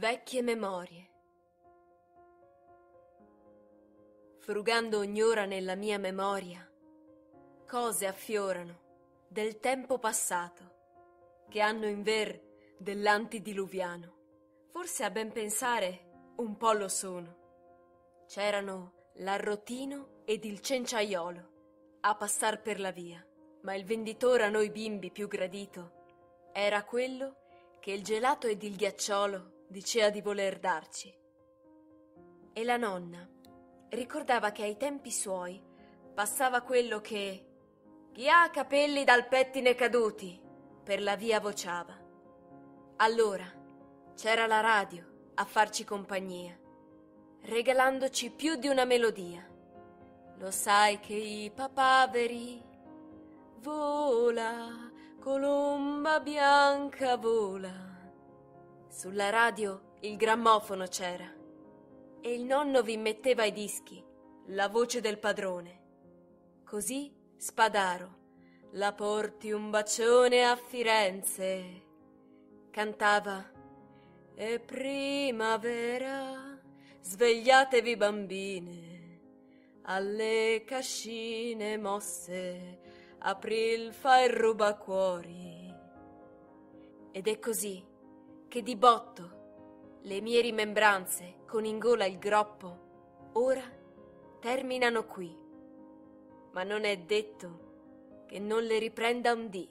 Vecchie memorie. Frugando ogni ora nella mia memoria, cose affiorano del tempo passato, che hanno in ver dell'antidiluviano. Forse a ben pensare un po' lo sono. C'erano l'arrotino ed il cenciaiolo a passar per la via, ma il venditore a noi bimbi più gradito era quello che il gelato ed il ghiacciolo diceva di voler darci. E la nonna ricordava che ai tempi suoi passava quello che chi ha capelli dal pettine caduti per la via vociava. Allora c'era la radio a farci compagnia, regalandoci più di una melodia. Lo sai che i papaveri vola, colomba bianca vola sulla radio il grammofono c'era e il nonno vi metteva i dischi, la voce del padrone. Così Spadaro, la porti un bacione a Firenze, cantava È primavera, svegliatevi bambine, alle cascine mosse, april fa il rubacuori. Ed è così che di botto le mie rimembranze con in gola il groppo ora terminano qui, ma non è detto che non le riprenda un dì.